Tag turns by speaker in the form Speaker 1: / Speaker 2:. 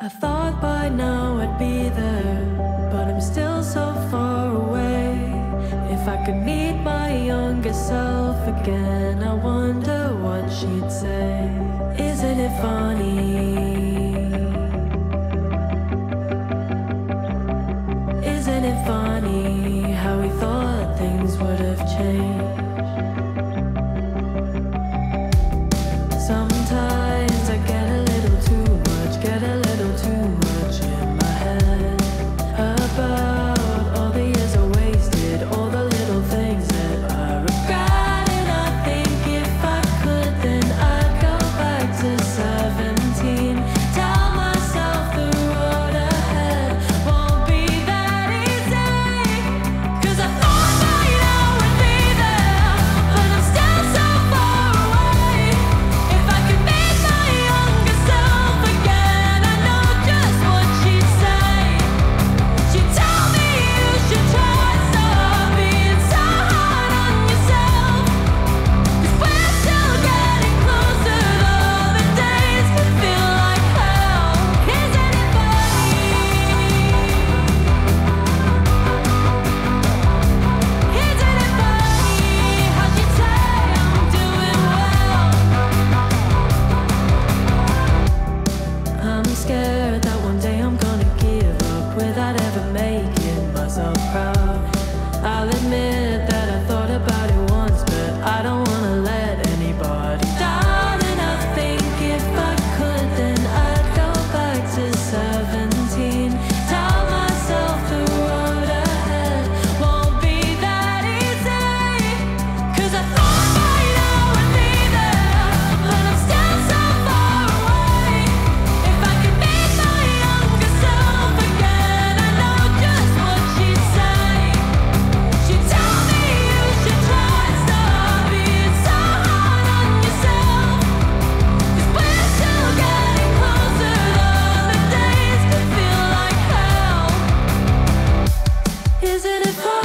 Speaker 1: I thought by now I'd be there, but I'm still so far away. If I could meet my younger self again, I wonder what she'd say. Isn't it funny? Isn't it funny? I'm proud. Isn't it fun?